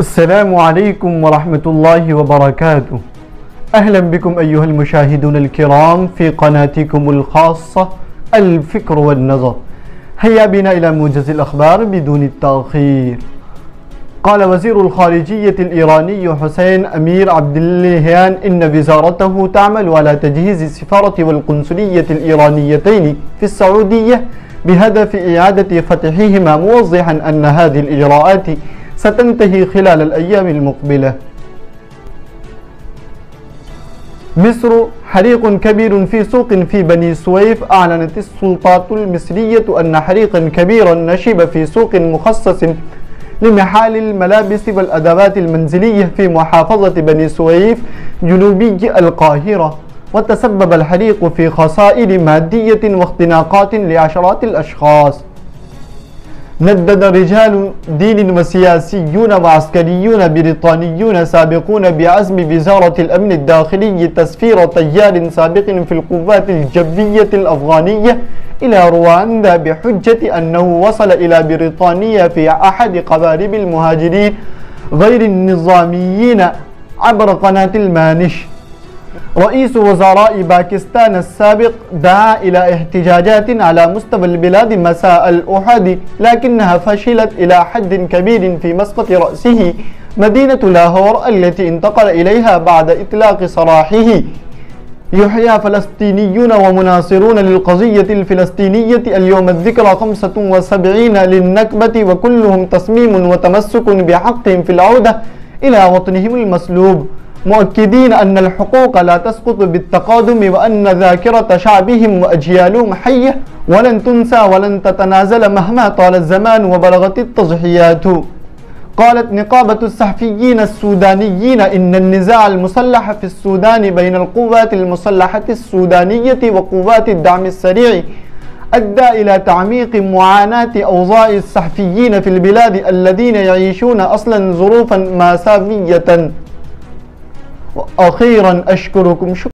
السلام عليكم ورحمة الله وبركاته. أهلا بكم أيها المشاهدون الكرام في قناتكم الخاصة الفكر والنظر. هيا بنا إلى موجز الأخبار بدون التأخير. قال وزير الخارجية الإيراني حسين أمير عبد اللهيان إن وزارته تعمل على تجهيز السفارة والقنصلية الإيرانيتين في السعودية بهدف إعادة فتحهما موضحا أن هذه الإجراءات ستنتهي خلال الأيام المقبلة. مصر حريق كبير في سوق في بني سويف أعلنت السلطات المصرية أن حريقا كبيرا نشب في سوق مخصص لمحال الملابس والأدوات المنزلية في محافظة بني سويف جنوبي القاهرة. وتسبب الحريق في خسائر مادية واختناقات لعشرات الأشخاص. ندد رجال دين وسياسيون وعسكريون بريطانيون سابقون بعزم وزارة الأمن الداخلي تسفير طيار سابق في القوات الجوية الأفغانية إلى رواندا بحجة أنه وصل إلى بريطانيا في أحد قوارب المهاجرين غير النظاميين عبر قناة المانش. رئيس وزراء باكستان السابق دعا إلى احتجاجات على مستوى البلاد مساء الأحد لكنها فشلت إلى حد كبير في مسقط رأسه مدينة لاهور التي انتقل إليها بعد إطلاق سراحه يحيى فلسطينيون ومناصرون للقضية الفلسطينية اليوم الذكرى 75 للنكبة وكلهم تصميم وتمسك بحقهم في العودة إلى وطنهم المسلوب. مؤكدين أن الحقوق لا تسقط بالتقادم وأن ذاكرة شعبهم وأجيالهم حية ولن تنسى ولن تتنازل مهما طال الزمان وبلغت التضحيات. قالت نقابة الصحفيين السودانيين إن النزاع المسلح في السودان بين القوات المسلحة السودانية وقوات الدعم السريع أدى إلى تعميق معاناة أوضاع الصحفيين في البلاد الذين يعيشون أصلا ظروفا مأساوية. وأخيرا أشكركم. شكرا.